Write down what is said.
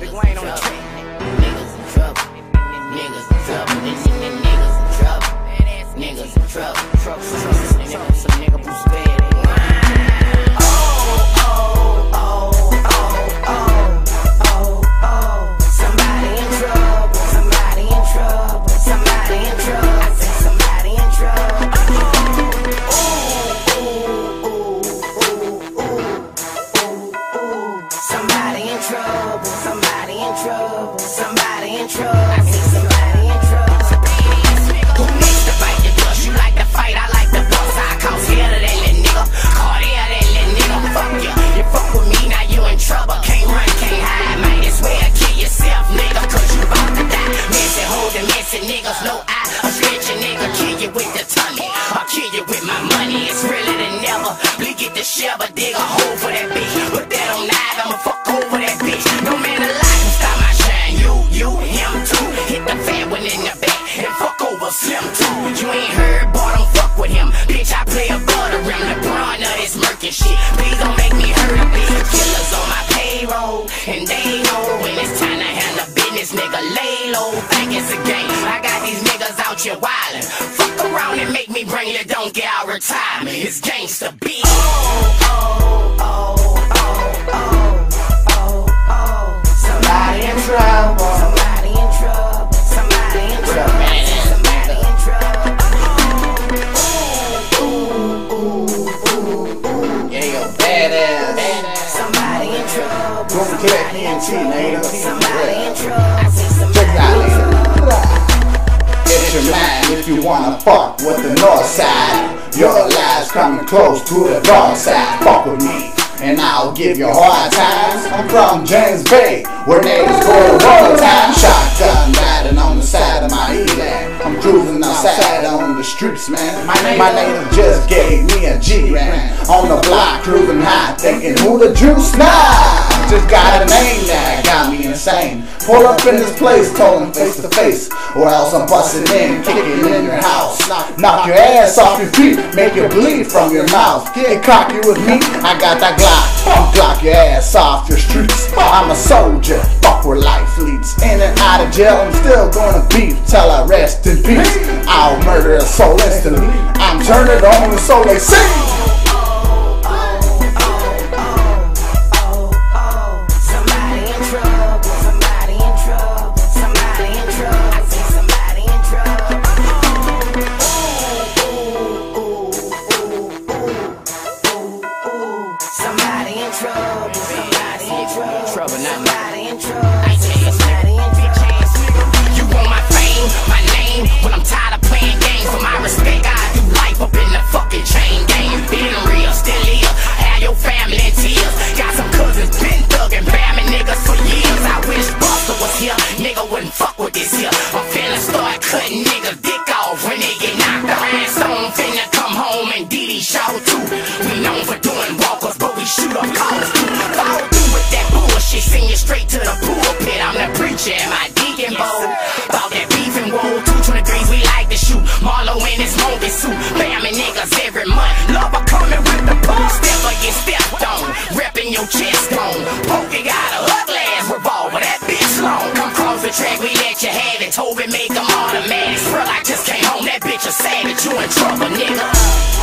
Big Wayne on the niggas. I'll stretch a Lenny fuck you You pop for me now you in trouble can't right can't have me it's way to yourself nigga. Kill you with the Bitch, I play a butter rim. LeBron of this murky shit. Please don't make me hurt a bitch. Killers on my payroll, and they know when it's time to handle business. Nigga, lay low, think it's a game. I got these niggas out here wildin'. Fuck around and make me bring you don't get out retirement. It's gangsta. Oh, oh, oh, oh, yo, badass. Somebody in trouble. Don't collect me and T, nigga. Somebody in trouble. Check it out, nigga. It's your mind if you wanna fuck with the north side. Your lies coming close to the dark side. Fuck with me. And I'll give you hard times. I'm from James Bay, where niggas go to all the time. Shotgun riding on the side of my E-Land. I'm cruising outside on the streets, man. My nigga just gave me a G-Ran. On the block, cruising high, thinking who the juice now? Just got a name that got me insane. Pull up in this place, told him face to face, or else I'm busting in, kicking in your house. Knock your ass off your feet, make you bleed from your mouth. Get cocky with me, I got that Glock. I'll Glock your ass off your streets. I'm a soldier, fuck where life leads. In and out of jail, I'm still gonna beef till I rest in peace. I'll murder a soul instantly. I'm turning on and soul they sing. Trouble. Not me. Somebody in trouble. I in trouble. You want my fame, my name? Well, I'm tired of playing games. For my respect, I do life up in the fucking chain gang. Been real, still here. Have your family in tears. Got some cousins, been thugging, bamming niggas for years. I wish Buster was here. Nigga wouldn't fuck with this here. I'm finna start cutting niggas dick off when they get knocked out. Stone finna come home and DD show too. We known for doing bowl. About that beef and wool, 223s, we like to shoot. Marlo in his monkey suit, bamming niggas every month. Love a coming with the pool, step or get stepped on. Repping your chest on. Pokey got a ugly ass revolver, that bitch long. Come cross the track, we let you have it. Toby make them automatic. Bro, I just came home, that bitch a savage, you in trouble, nigga.